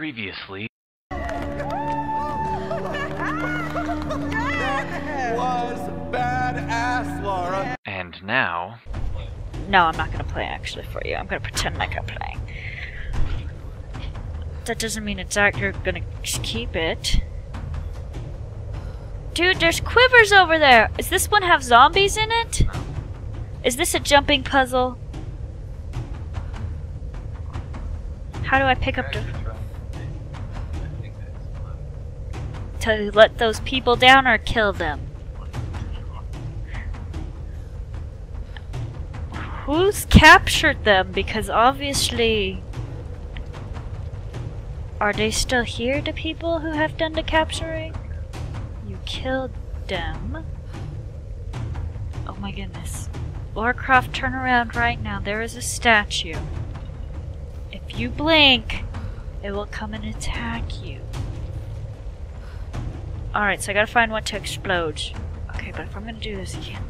Previously. was badass, Laura. And now. No, I'm not gonna play actually for you. I'm gonna pretend like I'm playing. That doesn't mean it's act you're gonna keep it. Dude, there's quivers over there! Is this one have zombies in it? Is this a jumping puzzle? How do I pick up the... To let those people down or kill them? Who's captured them? Because obviously... Are they still here, the people who have done the capturing? You killed them. Oh my goodness. Lara Croft, turn around right now. There is a statue. If you blink, it will come and attack you. Alright, so I gotta find one to explode. Okay, but if I'm gonna do this again.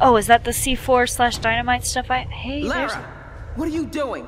Oh, is that the C4 slash dynamite stuff I- Hey, there's- what are you doing?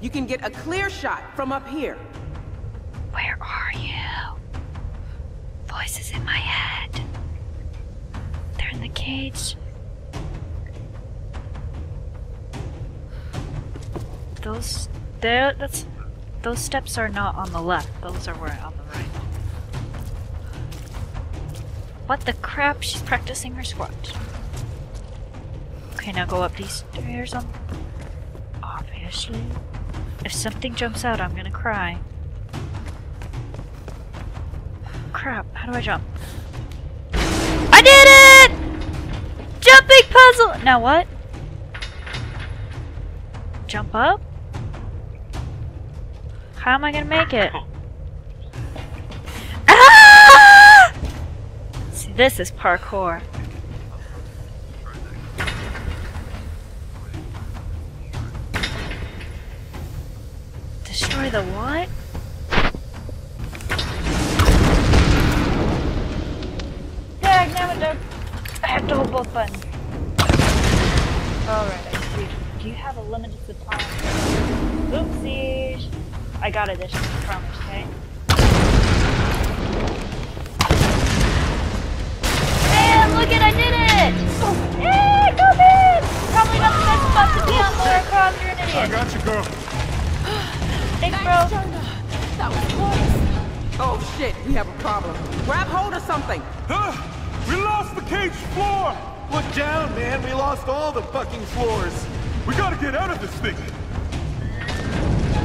You can get a clear shot from up here. Where are you? Voices in my head. They're in the cage. Those there that's those steps are not on the left. Those are where on the right. What the crap? She's practicing her squat. Okay, now go up these stairs on obviously. If something jumps out, I'm gonna cry. Crap, how do I jump? I did it! Jumping puzzle! Now what? Jump up? How am I gonna make it? This is parkour. Destroy the what? Now I have to hold both buttons. Alright, I see. Do you have a limited supply? Oopsies. I got it promise, look it, I did it! Yeah, come in! Probably not the best spot to be on Lara Croft, you're an idiot. I got you, girl. Thanks, bro. Oh shit, we have a problem. Grab hold of something. Huh? We lost the cage floor. Look down, man. We lost all the fucking floors. We gotta get out of this thing.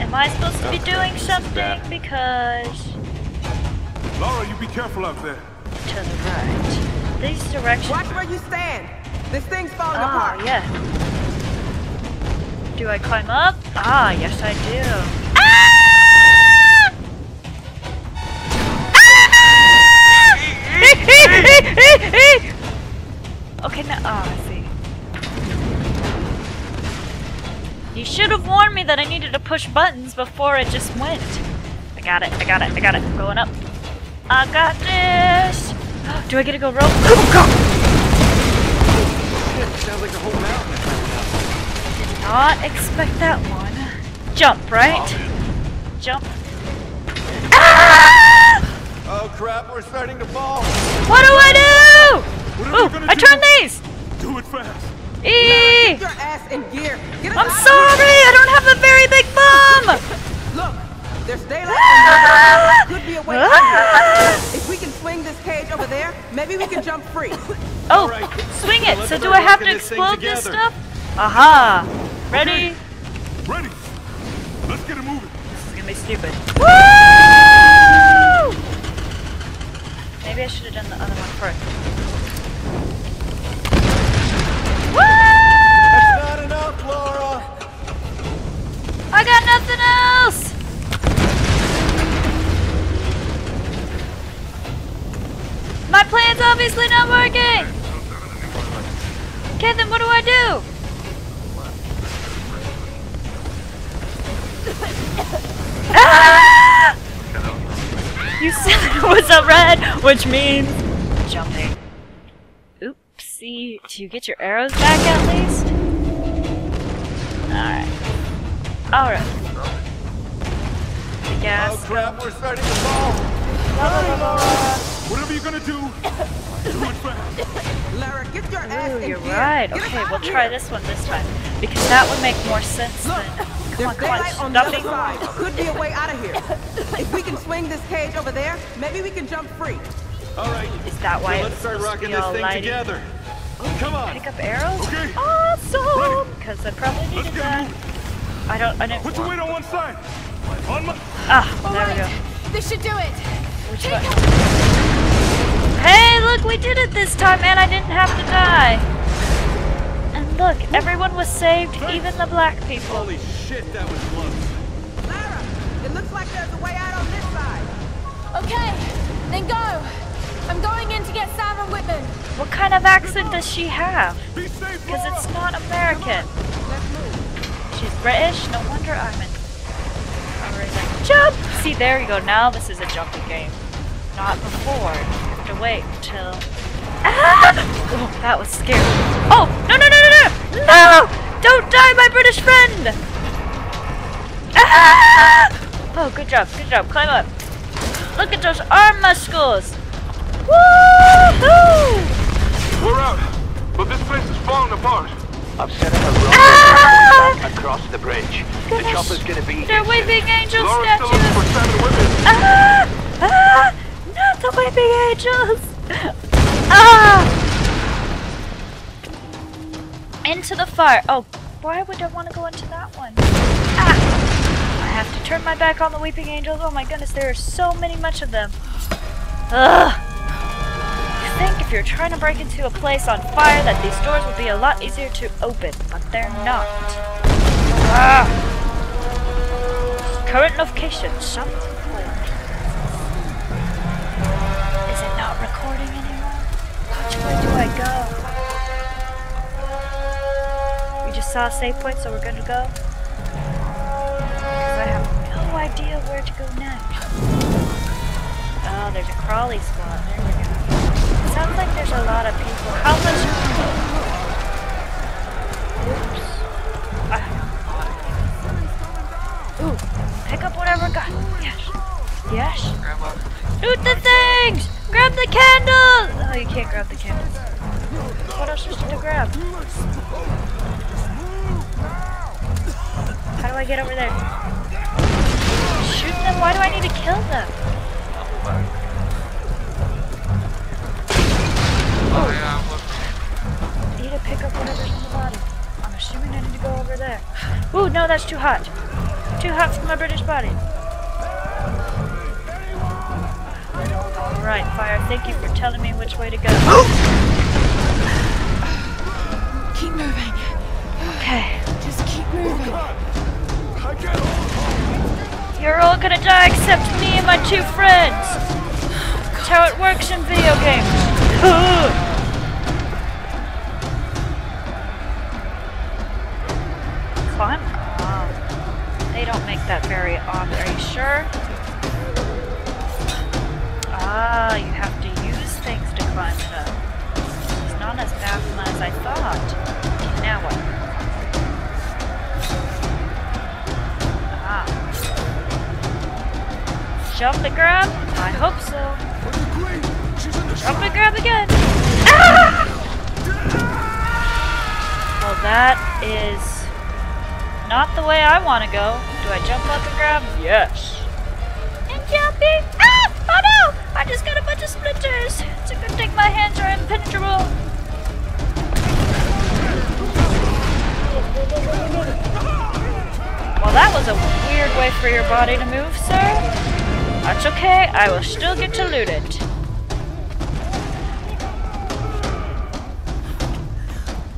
Am I supposed to be doing something? Because Laura, you be careful out there. to the right. These directions. Watch where you stand. This thing's falling Ah, apart. yeah. Do I climb up? Ah, yes I do. Ah! Ah! okay, now. Oh, I see. You should have warned me that I needed to push buttons before it just went. I got it, I got it, I got it. I'm going up. I got this! Do I get to go rope? Oh, God! Sounds like the whole mountain is coming out. Did not expect that one. Jump, right? Jump. Ah! Oh crap, we're starting to fall. What do I do? What are Ooh, I do? turned these! Do it fast. Eee! Get your ass in gear. Get us I'm sorry, I don't have a very big bum! Look, there's daylight and there could be a way Ah! Over there, maybe we can jump free. Oh, Alright, swing it! let's So do I have to working this explode this stuff? Aha! Ready? Ready? Let's get it moving. This is gonna be stupid. Woo! Maybe I should have done the other one first. Woo! Which means jumping. Oopsie. Do you get your arrows back at least? Alright. Alright. gas. Oh crap, we're starting to fall. Whatever you're gonna do, do it fast. Lara, get your ass Ooh, in you're gear. right. Get Okay, we'll try here. this one this time. Because that would make more sense Look, than... Come there's on, come on, daylight on the other Stuffy. side. Could be a way out of here. if we can swing this cage over there, maybe we can jump free. All right, Is that why so it's let's start rocking be this all thing lighty? together. Come on, Pick up arrows? Okay. Awesome! Because I probably let's needed get that. moving. I don't, I didn't... Put your weight on one side. On my. Ah, All there we go. this should do it. Which one? Hey, look, we did it this time, and I didn't have to die. And look, everyone was saved, even the black people. Holy shit, that was close. Lara, it looks like there's a way out on this side. Okay, then go. I'm going in to get Sam and Whitman. What kind of accent does she have? Because it's not American. She's British, no wonder I'm in. Alright, jump! See, there you go, now this is a jumping game. Not before. You have to wait until. Ah! Oh, that was scary. Oh, no, no, no, no, no! No! Don't die, my British friend! Ah! Oh, good job, good job. Climb up. Look at those arm muscles! Woohoo! We're out, but this place is falling apart. I've set up a rope Ah! across the bridge. The chopper's gonna be They're instant. weeping angel Laura's statues! looking for Sam and Ah! Ah! The weeping angels! Ah! Into the fire. Oh, why would I want to go into that one? Ah! I have to turn my back on the weeping angels. Oh my goodness, there are so many much of them. Ugh! You think if you're trying to break into a place on fire that these doors would be a lot easier to open, but they're not. Ah! Current location, something Way do I go? We just saw a save point, so we're gonna go? Because I have no idea where to go next. Oh, there's a crawly spot. There we go. It sounds like there's a lot of people. How much? Grab the candles. What else is there to grab? How do I get over there? Shoot them? Why do I need to kill them? I need to pick up whatever's in the body. I'm assuming I need to go over there. Ooh, no, that's too hot. Too hot for my British body. Alright, Fire, thank you for telling me which way to go. Keep moving. Okay. Just keep moving. Hold You're all gonna die except me and my two friends. That's how it works in video games. Oh. They don't make that very often. Are you sure? Ah, you have to use things to climb it up. It's not as bad as I thought. Okay, now what? Ah. Jump and grab? I hope so. Jump and grab again. Ah! Well, that is not the way I want to go. Do I jump up and grab? Yes. And jumping. I just got a bunch of splinters. It's a good thing my hands are impenetrable. Well, that was a weird way for your body to move, sir. That's okay. I will still get to loot it.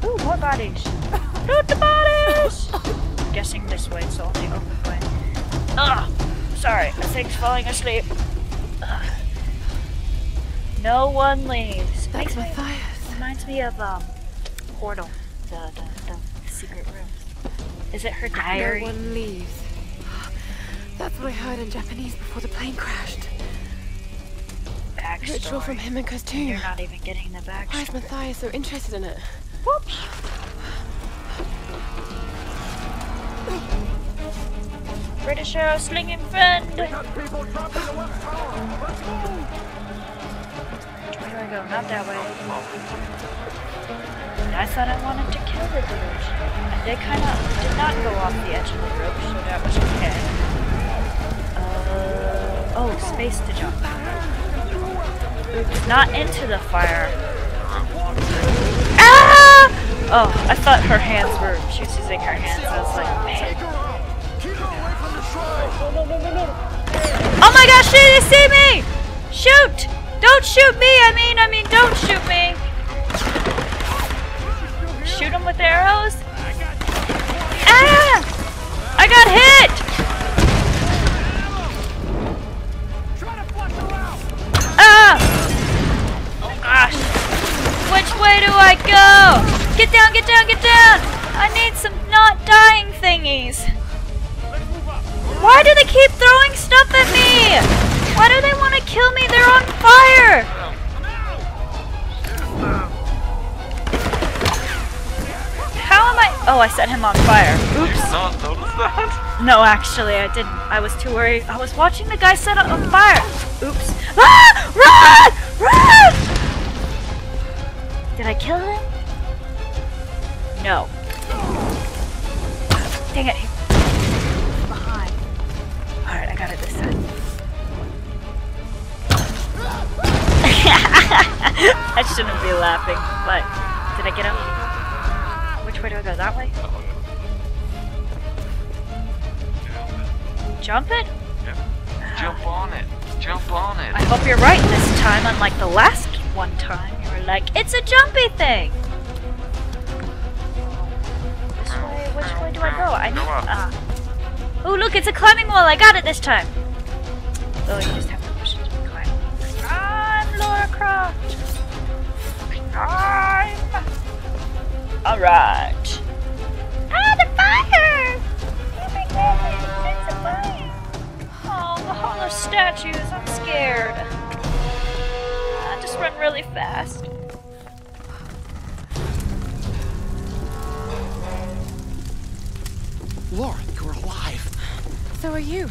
Ooh, more bodies. Loot the bodies! I'm Guessing this way, it's the only open way. Ugh! Sorry, the thing's falling asleep. Ugh. No one leaves. That's Makes me- Mathias. Reminds me of um Portal, the the, the secret room. Is it her diary? No diary? one leaves. That's what I heard in Japanese before the plane crashed. Backstory. Ritual from Himiko's tomb. You're not even getting the back. Why is. Mathias so interested in it? Whoops. British arrow slinging friend. I go? Not that way. I thought I wanted to kill the dude. And they kind of did not go off the edge of the rope, so that was okay. Uh, oh, space to jump. Not into the fire. Ah! Oh, I thought her hands were. She was using her hands. I was like, man. Oh my gosh, she did they see me! Shoot! Don't shoot me! I mean, I mean, don't shoot me! Shoot them with arrows? Ah! I got hit! Ah! Oh gosh. Which way do I go? Get down, get down, get down! I need some not dying thingies. Why do they keep throwing stuff at me? Why do they want kill me? They're on fire! How am I? Oh, I set him on fire. Oops. Not notice that? No, actually, I didn't. I was too worried. I was watching the guy set on fire. Oops. Ah! Run! Run! Did I kill him? No. Dang it. He's behind. Alright, I got it this time. I shouldn't be laughing, but did I get him? Which way do I go? That way? Jump it? Jump on it. Jump on it. I hope you're right this time, unlike the last one time. You were like, it's a jumpy thing! This way, which way do I go? I up. Ah. Oh, look, it's a climbing wall! I got it this time! Oh, you just have I'm Croft! I'm. Alright. Ah, the fire! Oh my goodness, it's a fire! Oh, the hollow statues, I'm scared. I just run really fast. Laura, you're alive. So are you.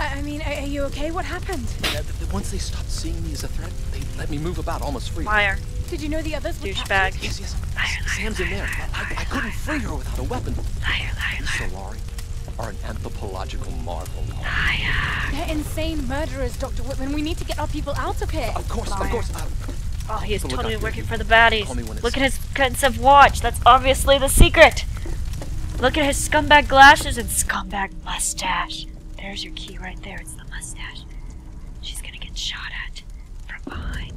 I, I mean, are, are you okay? What happened? Th- th- Once they stopped seeing me as a threat, they let me move about almost free. Liar. Did you know the others were Douchebag. captured? Yes, yes. Liar, liar, Sam's in there. liar, I, I couldn't free her without a weapon. Liar, liar, You, Solarii, are an anthropological marvel. Liar. They're insane murderers, Dr. Whitman. We need to get our people out of here. Of course, of Liar. course. Uh, Oh, he is So totally working for the baddies. Call me when it's- Look at his expensive watch. That's obviously the secret. Look at his scumbag glasses and scumbag mustache. There's your key right there. It's the mustache. She's gonna get shot at from behind.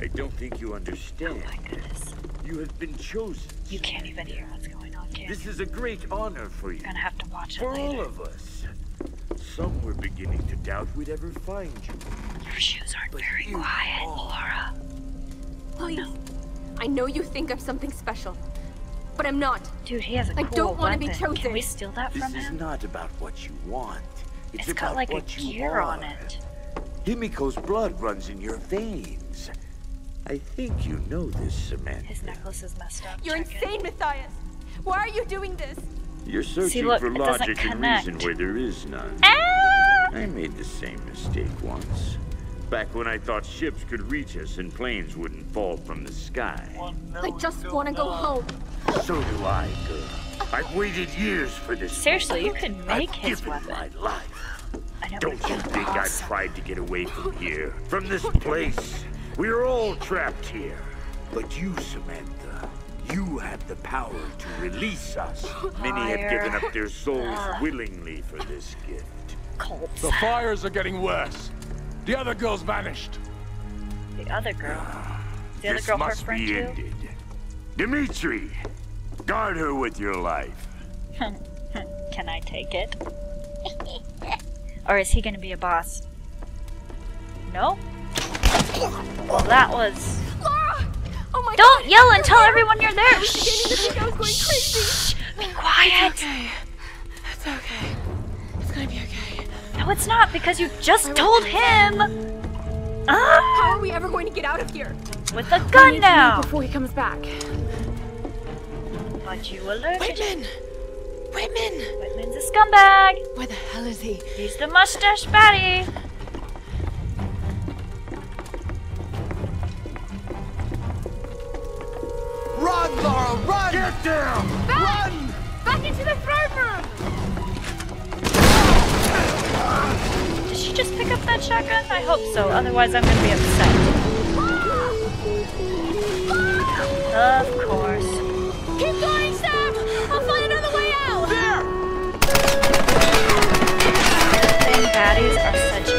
I don't think you Oh understand. my goodness. You have been chosen. You can't even hear what's going on, can This you? is a great honor for you. You're gonna have to watch it For all of us. Some were beginning to doubt we'd ever find you. Your shoes aren't very quiet, are. Laura. Oh, Please. I know you think I'm something special, but I'm not. Dude, he has a I cool don't wanna be chosen. Can we steal that This from is not about what you want. It's, it's about got like a what you gear on it. Himiko's blood runs in your veins. I think you know this, Samantha. His necklace is messed up. You're Check it. insane, Mathias. Why are you doing this? You're searching look, for logic and reason where there is none. Ah! I made the same mistake once. Back when I thought ships could reach us and planes wouldn't fall from the sky. I just want to go home. So do I, girl. I've waited years for this. Seriously, you moment. can make I've his given weapon. my life. I know, Don't you it's think I've tried to get away from here? From this place? We're all trapped here. But you, Samantha, you have the power to release us. Many have given up their souls ah. willingly for this gift. Colts. The fires are getting worse. The other girl's vanished. The other girl. Ah, the other this girl her must friend be too? ended. Dimitri, guard her with your life. Can I take it? or is he gonna be a boss? No? Well, that was. Laura! Oh my Don't god! yell and tell everyone you're there! I was beginning to think I was going crazy. Be quiet! Okay. It's okay. It's gonna be okay. No, it's not because you just told him! How Ah! are we ever going to get out of here? With a gun now! Before he comes back. But you alerted Whitman! Whitman! Whitman's a scumbag! Where the hell is he? He's the mustache baddie! Run, Laura, run! Get down! Run! Back into the throne room! Did she just pick up that shotgun? I hope so, otherwise I'm gonna be upset. Of patties are such